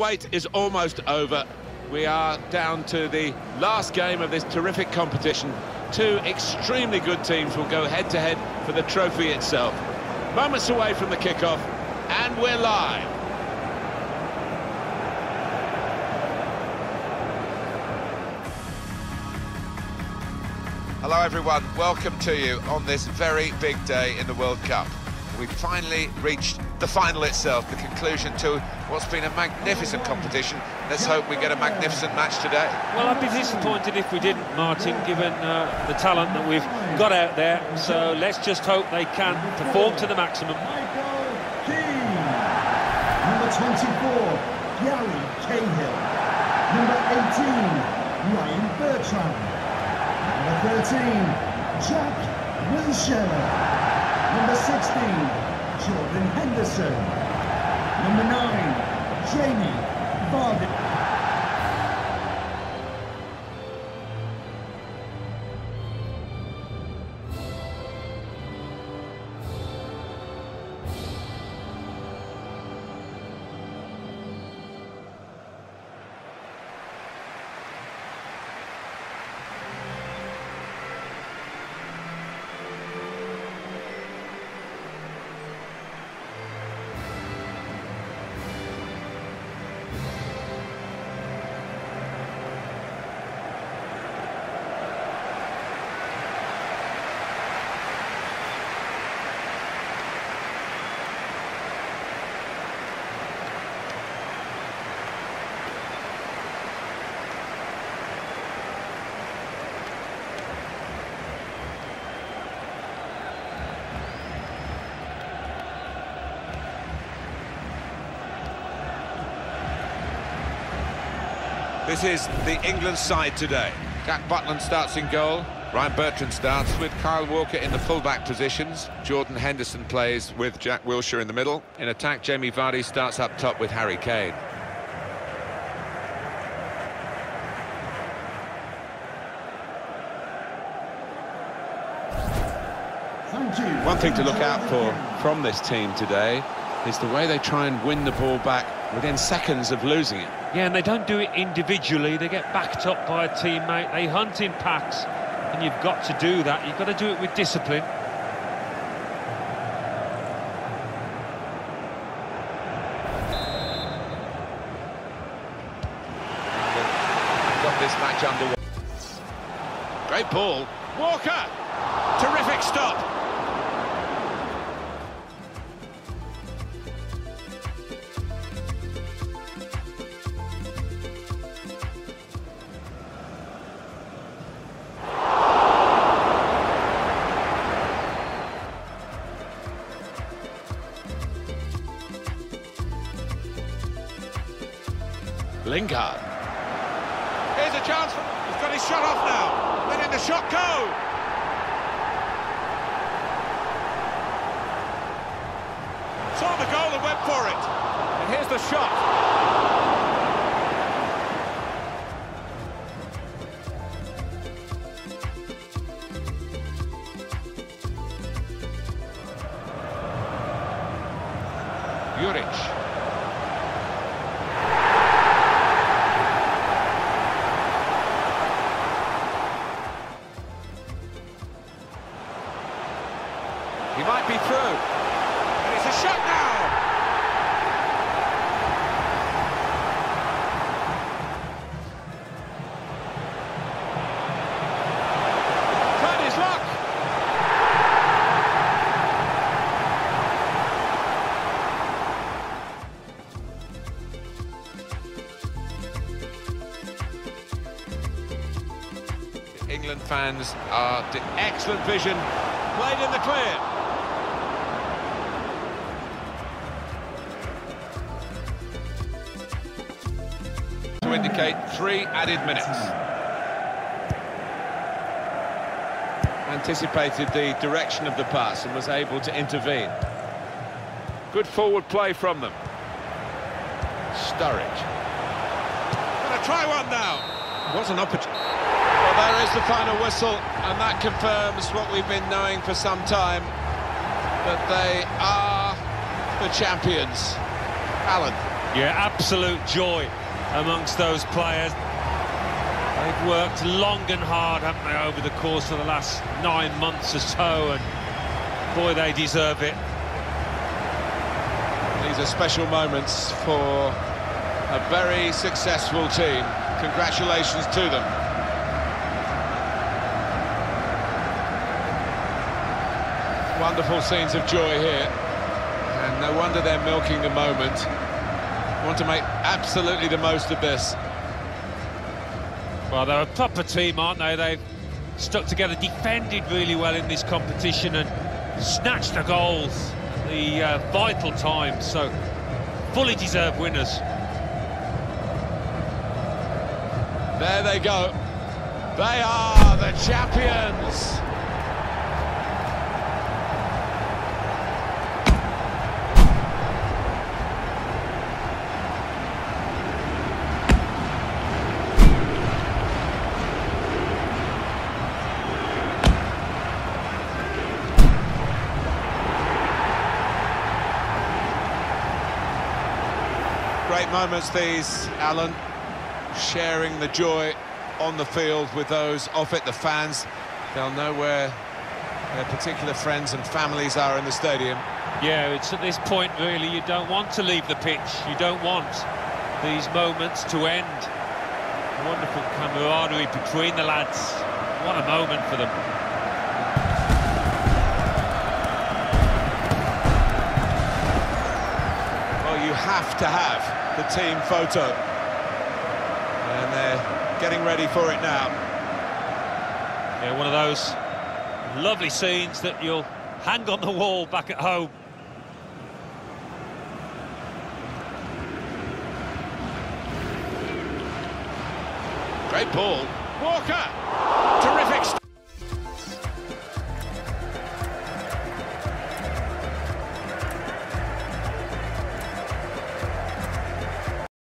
Wait is almost over. We are down to the last game of this terrific competition. Two extremely good teams will go head-to-head -head for the trophy itself. Moments away from the kickoff, and we're live. Hello everyone, welcome to you on this very big day in the World Cup. We've finally reached the final itself, the conclusion to what's been a magnificent competition. Let's hope we get a magnificent match today. Well, I'd be disappointed if we didn't, Martin, given uh, the talent that we've got out there. So let's just hope they can perform to the maximum. Number 24, Gary Cahill. Number 18, Ryan Bertrand. Number 13, Jack Wilshere. Number 16, Jordan Henderson. Number 9, Jamie Vardy. This is the England side today. Jack Butland starts in goal. Ryan Bertrand starts with Kyle Walker in the fullback positions. Jordan Henderson plays with Jack Wilshere in the middle. In attack, Jamie Vardy starts up top with Harry Kane. One thing to look out for from this team today is the way they try and win the ball back within seconds of losing it. Yeah, and they don't do it individually. They get backed up by a teammate. They hunt in packs, and you've got to do that. You've got to do it with discipline. Got this match underway. Great ball. Walker! Terrific stop. Lingard. Here's a chance. For, he's got his shot off now. Letting the shot go. Saw the goal and went for it. And here's the shot. Juric. He might be through. And it's a shot now. His luck. England fans are excellent vision, played in the clear. To indicate three added minutes. Anticipated the direction of the pass and was able to intervene. Good forward play from them. Sturridge. Gonna try one now. Was an opportunity. Well, there is the final whistle, and that confirms what we've been knowing for some time, that they are the champions. Alan. Yeah, absolute joy amongst those players. They've worked long and hard, haven't they, over the course of the last nine months or so, and boy, they deserve it. These are special moments for a very successful team. Congratulations to them. Wonderful scenes of joy here. And no wonder they're milking the moment. Want to make absolutely the most of this. Well, they're a proper team, aren't they? They've stuck together, defended really well in this competition and snatched the goals at the uh, vital times. So, fully deserved winners. There they go. They are the champions. Great moments these, Alan, sharing the joy on the field with those off it, the fans. They'll know where their particular friends and families are in the stadium. Yeah, it's at this point, really, you don't want to leave the pitch. You don't want these moments to end. Wonderful camaraderie between the lads. What a moment for them. Well, you have to have the team photo. And they're getting ready for it now. Yeah, one of those lovely scenes that you'll hang on the wall back at home. Great ball. Walker! Terrific start.